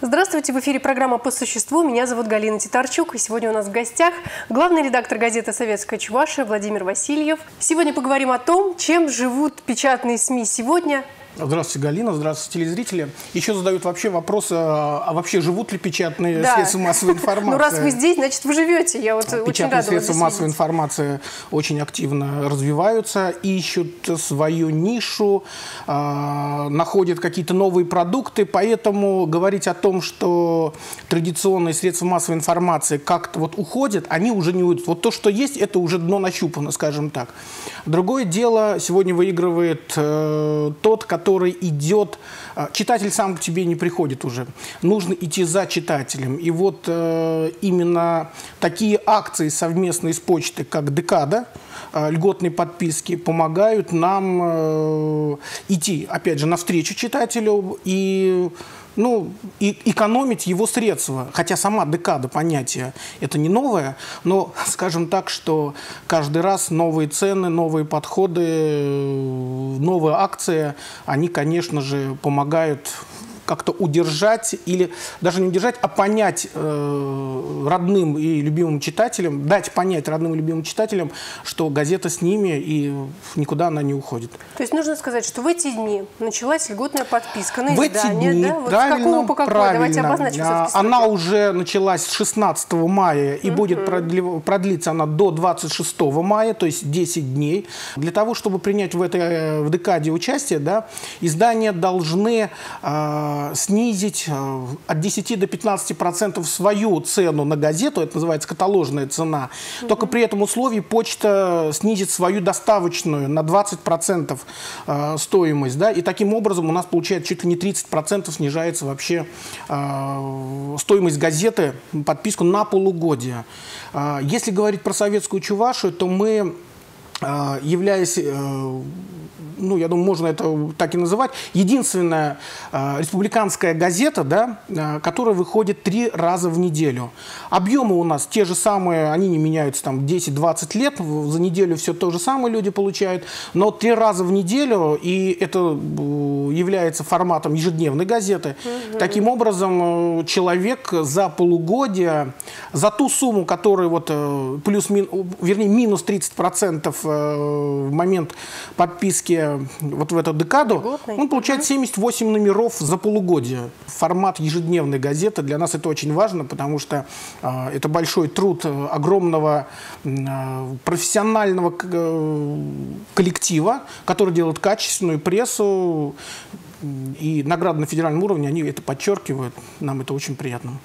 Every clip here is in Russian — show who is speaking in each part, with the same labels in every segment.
Speaker 1: Здравствуйте, в эфире программа «По существу». Меня зовут Галина Титарчук, и сегодня у нас в гостях главный редактор газеты «Советская Чувашия» Владимир Васильев. Сегодня поговорим о том, чем живут печатные СМИ сегодня,
Speaker 2: Здравствуйте, Галина. Здравствуйте, телезрители. Еще задают вообще вопрос, а, а вообще живут ли печатные да. средства массовой информации?
Speaker 1: Ну, раз вы здесь, значит, вы живете. Я вот
Speaker 2: печатные
Speaker 1: очень рада
Speaker 2: средства массовой информации очень активно развиваются, ищут свою нишу, а, находят какие-то новые продукты, поэтому говорить о том, что традиционные средства массовой информации как-то вот уходят, они уже не уйдут. Вот то, что есть, это уже дно нащупано, скажем так. Другое дело, сегодня выигрывает э, тот, который который идет... А, читатель сам к тебе не приходит уже. Нужно идти за читателем. И вот э, именно такие акции совместные с почтой, как «Декада», э, льготные подписки помогают нам э, идти, опять же, навстречу читателю и ну, и экономить его средства. Хотя сама декада понятия это не новое, но скажем так, что каждый раз новые цены, новые подходы, новые акции, они, конечно же, помогают как-то удержать или даже не удержать, а понять э, родным и любимым читателям, дать понять родным и любимым читателям, что газета с ними и никуда она не уходит.
Speaker 1: То есть нужно сказать, что в эти дни началась льготная подписка на
Speaker 2: в
Speaker 1: издание,
Speaker 2: эти дни,
Speaker 1: да? Вот
Speaker 2: правильно,
Speaker 1: с какого по какой?
Speaker 2: Правильно.
Speaker 1: Давайте обозначим
Speaker 2: а, Она уже началась с 16 мая и угу. будет продли, продлиться она до 26 мая, то есть 10 дней. Для того, чтобы принять в этой в декаде участие, да, издания должны э, снизить снизить э, от 10 до 15 процентов свою цену на газету, это называется каталожная цена, угу. только при этом условии почта снизит свою доставочную на 20 процентов э, стоимость, да, и таким образом у нас получается чуть ли не 30 процентов снижается вообще э, стоимость газеты, подписку на полугодие. Если говорить про советскую Чувашию, то мы являясь ну, я думаю, можно это так и называть, единственная э, республиканская газета, да, э, которая выходит три раза в неделю. Объемы у нас те же самые, они не меняются там 10-20 лет, за неделю все то же самое люди получают, но три раза в неделю, и это э, является форматом ежедневной газеты. Угу. Таким образом, э, человек за полугодие, за ту сумму, которая вот э, плюс, мин, вернее, минус 30% в момент подписки вот в эту декаду, Льготный. он получает 78 номеров за полугодие. Формат ежедневной газеты. Для нас это очень важно, потому что э, это большой труд э, огромного э, профессионального э, коллектива, который делает качественную прессу. И награды на федеральном уровне, они это подчеркивают. Нам это очень приятно.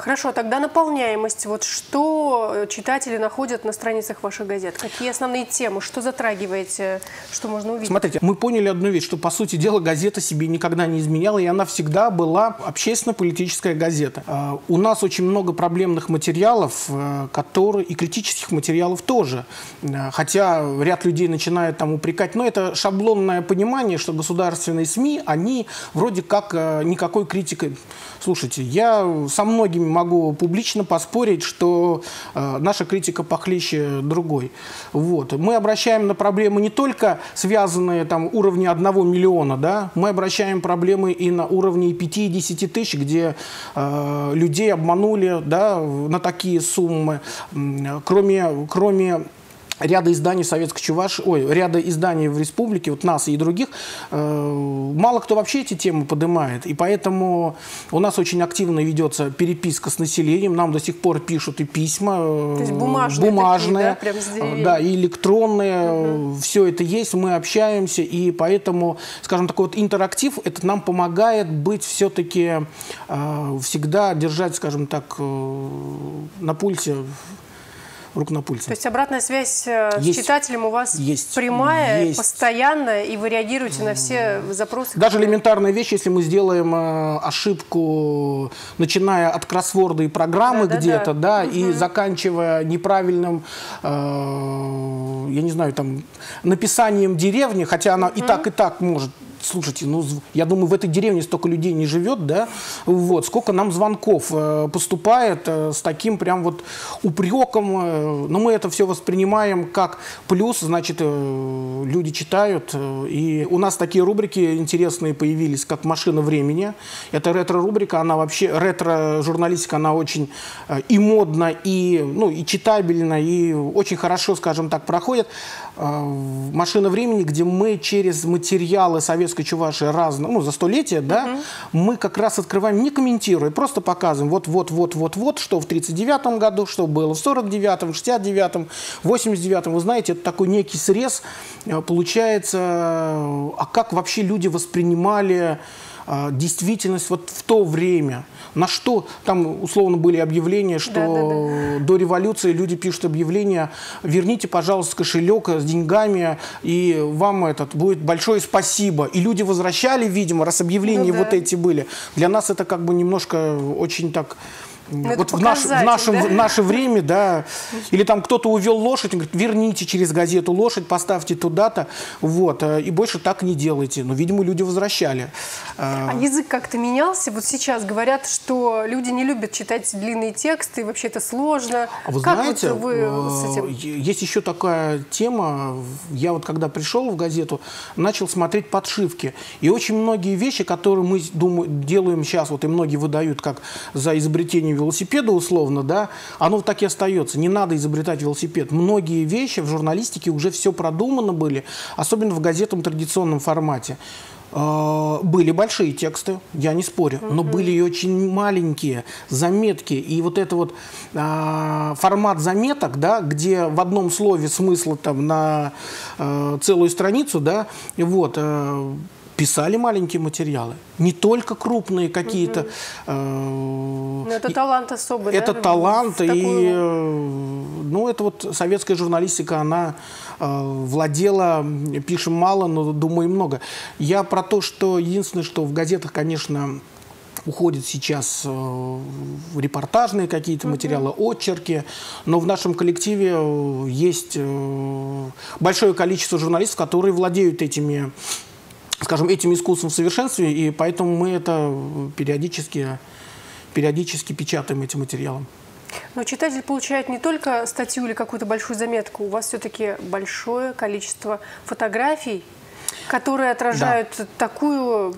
Speaker 1: Хорошо, тогда наполняемость. Вот что читатели находят на страницах ваших газет? Какие основные темы? Что затрагиваете? Что можно увидеть?
Speaker 2: Смотрите, мы поняли одну вещь, что, по сути дела, газета себе никогда не изменяла, и она всегда была общественно-политическая газета. А, у нас очень много проблемных материалов, э, которые и критических материалов тоже. Э, хотя ряд людей начинает там упрекать, но это шаблонное понимание, что государственные СМИ, они вроде как э, никакой критикой. Слушайте, я со многими могу публично поспорить, что э, наша критика похлеще другой. Вот. Мы обращаем на проблемы не только связанные там уровня одного миллиона, да, мы обращаем проблемы и на уровне 50 тысяч, где э, людей обманули да, на такие суммы. Кроме, кроме ряда изданий советской Чуваши, ой, ряда изданий в республике, вот нас и других, э, мало кто вообще эти темы поднимает. И поэтому у нас очень активно ведется переписка с населением. Нам до сих пор пишут и письма.
Speaker 1: Э, То есть бумажные.
Speaker 2: бумажные такие, да, прям да, и электронные. Угу. Все это есть, мы общаемся. И поэтому, скажем, такой вот интерактив, это нам помогает быть все-таки э, всегда держать, скажем так, э, на пульсе пульсе.
Speaker 1: То есть обратная связь э, есть, с читателем у вас есть, прямая, есть. постоянная, и вы реагируете на все запросы?
Speaker 2: Даже которые... элементарная вещь, если мы сделаем э, ошибку, начиная от кроссворда и программы да, где-то, да, да, угу. и заканчивая неправильным, э, я не знаю, там, написанием деревни, хотя она угу. и так, и так может слушайте, ну, я думаю, в этой деревне столько людей не живет, да, вот, сколько нам звонков э, поступает э, с таким прям вот упреком, э, но мы это все воспринимаем как плюс, значит, люди читают, и у нас такие рубрики интересные появились, как «Машина времени», это ретро-рубрика, она вообще, ретро-журналистика, она очень и модна, и, ну, и читабельна, и очень хорошо, скажем так, проходит. Э, «Машина времени», где мы через материалы советской Чувашии разные, ну, за столетие, да, угу. мы как раз открываем, не комментируя, просто показываем вот-вот-вот-вот-вот, что в 39 году, что было в 49-м, 69-м, 89-м. Вы знаете, это такой некий срез э, получается, а как вообще люди воспринимали а, действительность вот в то время. На что там условно были объявления, что да, да, да. до революции люди пишут объявления, верните, пожалуйста, кошелек с деньгами, и вам этот будет большое спасибо. И люди возвращали, видимо, раз объявления ну, вот эти были. Для нас это как бы немножко очень так ну, вот в, наш, в, нашем, да? в наше время, да, или там кто-то увел лошадь, говорит, верните через газету лошадь, поставьте туда-то, вот, э, и больше так не делайте. Но, видимо, люди возвращали.
Speaker 1: А язык как-то менялся? Вот сейчас говорят, что люди не любят читать длинные тексты, и вообще это сложно.
Speaker 2: А вы
Speaker 1: как
Speaker 2: знаете,
Speaker 1: вот вы с этим?
Speaker 2: есть еще такая тема, я вот когда пришел в газету, начал смотреть подшивки, и очень многие вещи, которые мы думаю, делаем сейчас, вот и многие выдают как за изобретение велосипеда условно, да, оно так и остается. Не надо изобретать велосипед. Многие вещи в журналистике уже все продумано были, особенно в газетном традиционном формате. А, были большие тексты, я не спорю, но были и очень маленькие заметки. И вот это вот а, формат заметок, да, где в одном слове смысла там на а, целую страницу, да, вот, а, писали маленькие материалы, не только крупные какие-то.
Speaker 1: Угу. Э, это талант особый,
Speaker 2: Это
Speaker 1: да?
Speaker 2: талант, и э, ну, это вот советская журналистика, она э, владела, пишем мало, но думаю много. Я про то, что единственное, что в газетах, конечно, уходят сейчас э, репортажные какие-то материалы, очерки, но в нашем коллективе есть э, большое количество журналистов, которые владеют этими скажем, этим искусством в совершенстве, и поэтому мы это периодически, периодически печатаем этим материалом.
Speaker 1: Но читатель получает не только статью или какую-то большую заметку, у вас все-таки большое количество фотографий, которые отражают да. такую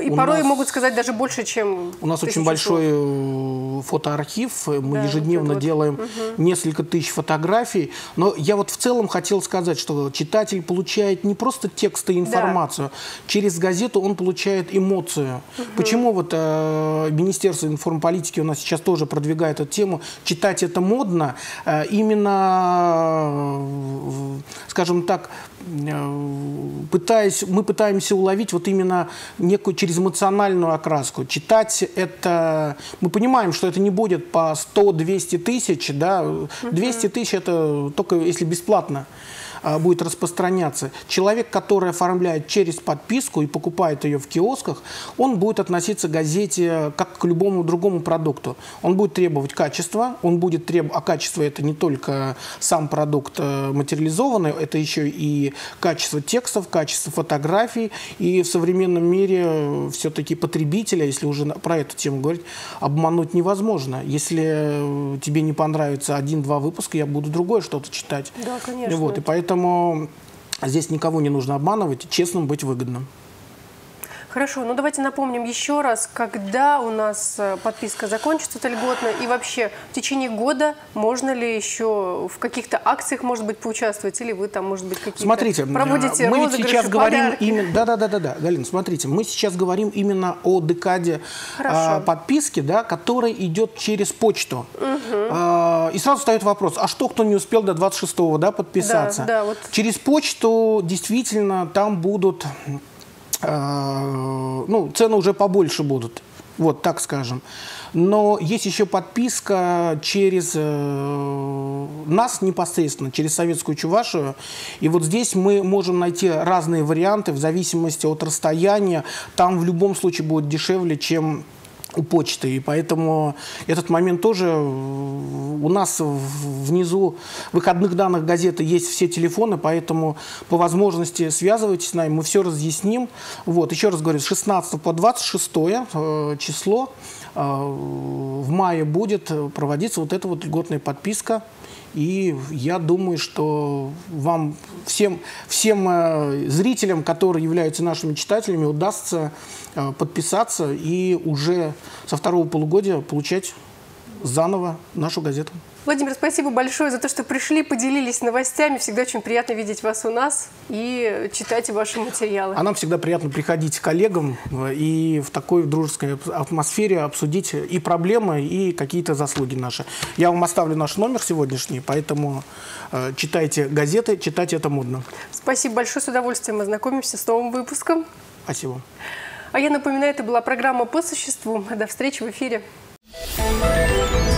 Speaker 1: и у порой нас, могут сказать даже больше, чем
Speaker 2: У нас очень большой э, фотоархив. Мы да, ежедневно вот делаем угу. несколько тысяч фотографий. Но я вот в целом хотел сказать, что читатель получает не просто текст и информацию. Да. Через газету он получает эмоцию. Угу. Почему вот э, Министерство информполитики у нас сейчас тоже продвигает эту тему? Читать это модно. Э, именно, э, скажем так, пытаясь, мы пытаемся уловить вот именно некую через эмоциональную окраску. Читать это... Мы понимаем, что это не будет по 100-200 тысяч, да, 200 тысяч это только если бесплатно. А, будет распространяться. Человек, который оформляет через подписку и покупает ее в киосках, он будет относиться к газете как к любому другому продукту. Он будет требовать качества, он будет требовать, а качество это не только сам продукт э, материализованный, это еще и качество текстов, качество фотографий. И в современном мире э, все-таки потребителя, если уже про эту тему говорить, обмануть невозможно. Если э, тебе не понравится один-два выпуска, я буду другое что-то читать.
Speaker 1: Да, конечно.
Speaker 2: Вот, и поэтому Поэтому здесь никого не нужно обманывать, честным быть выгодно.
Speaker 1: Хорошо, ну давайте напомним еще раз, когда у нас э, подписка закончится это льготно и вообще в течение года можно ли еще в каких-то акциях, может быть, поучаствовать или вы там, может быть, какие-то
Speaker 2: смотрите,
Speaker 1: проводите
Speaker 2: мы ведь сейчас говорим
Speaker 1: подарки.
Speaker 2: именно, да, да, да, да, да, Галина, смотрите, мы сейчас говорим именно о декаде а, подписки, да, которая идет через почту. Угу. И сразу встает вопрос, а что кто не успел до 26-го, да, подписаться?
Speaker 1: Да, да, вот.
Speaker 2: Через почту действительно там будут Э, ну, цены уже побольше будут, вот так скажем. Но есть еще подписка через э, нас непосредственно, через Советскую Чувашию. И вот здесь мы можем найти разные варианты в зависимости от расстояния. Там в любом случае будет дешевле, чем у почты. И поэтому этот момент тоже э, у нас внизу в выходных данных газеты есть все телефоны, поэтому по возможности связывайтесь с нами, мы все разъясним. Вот, еще раз говорю, с 16 по 26 э, число э, в мае будет проводиться вот эта вот льготная подписка и я думаю, что вам, всем, всем э, зрителям, которые являются нашими читателями, удастся э, подписаться и уже со второго полугодия получать заново нашу газету.
Speaker 1: Владимир, спасибо большое за то, что пришли, поделились новостями. Всегда очень приятно видеть вас у нас и читать ваши материалы.
Speaker 2: А нам всегда приятно приходить к коллегам э, и в такой дружеской атмосфере обсудить и проблемы, и какие-то заслуги наши. Я вам оставлю наш номер сегодняшний, поэтому э, читайте газеты, читать это модно.
Speaker 1: Спасибо большое, с удовольствием ознакомимся с новым выпуском.
Speaker 2: Спасибо.
Speaker 1: А я напоминаю, это была программа «По существу». До встречи в эфире. Thank you.